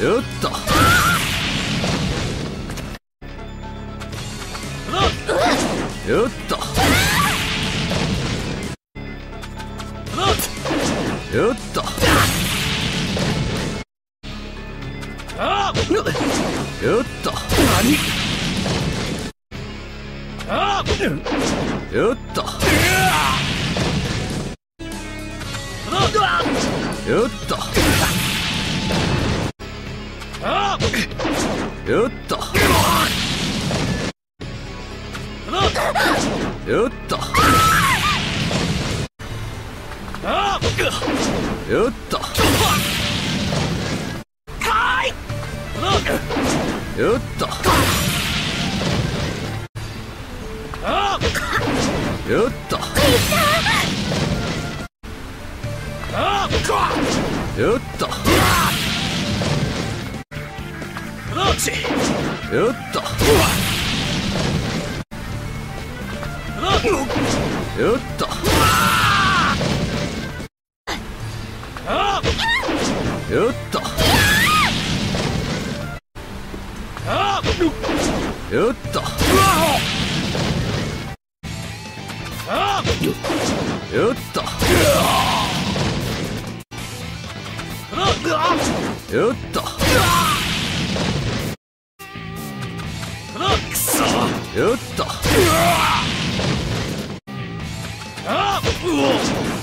よっと。よっと。よっと。よっと。よっと。よっと。よっと。よっと。よっと。よっと。よっと。よっと。ち。よっと。よっと。よっと。よっと。よっと。よっと。よっと。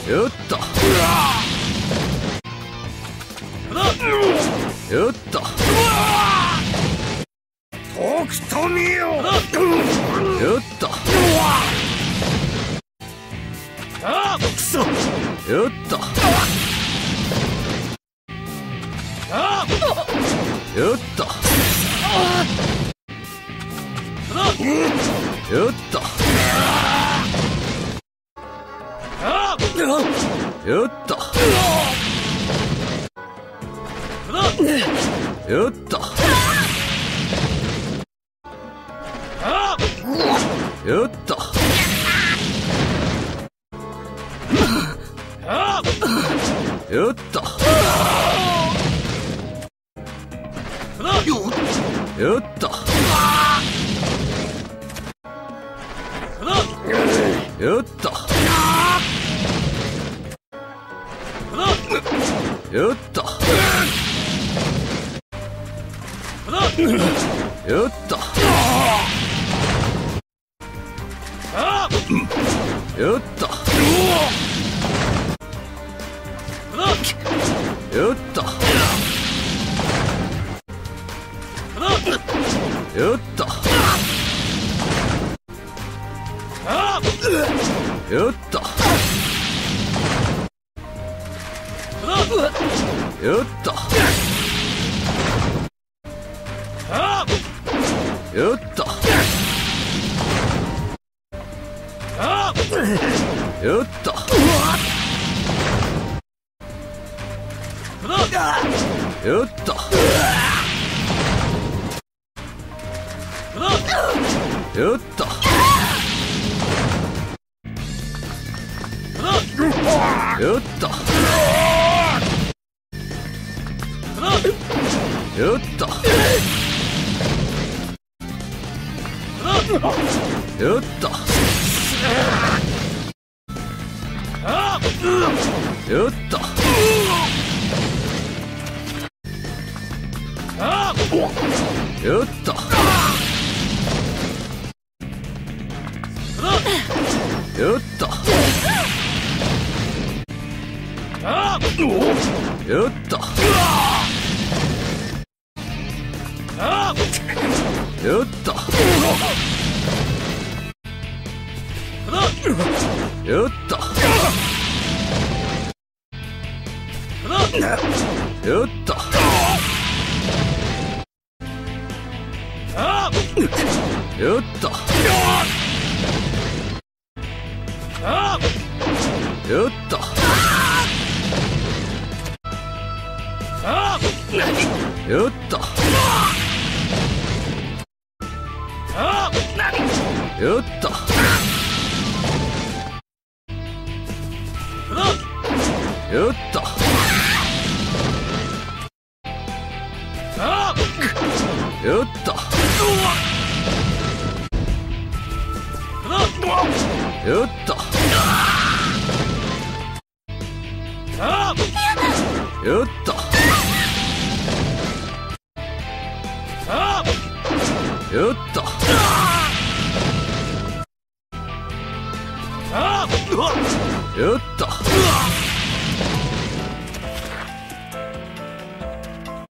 よっと。よっと。遠くと見よ。よっと。くそ。よっとよっと。よっとよっと。よっと。よっと。よっと。よっと。よっと。よっと。よっと。よっと。よっと。よっと。よっと。よっと。よっと。よっと。よっと。よっと。よっと。よっと。よっと。よっと。よっと。よっと。よっとよっとよっとよっとよっとよっとよっと。よっと。よっと。よっと。よっと。よっと。っ。と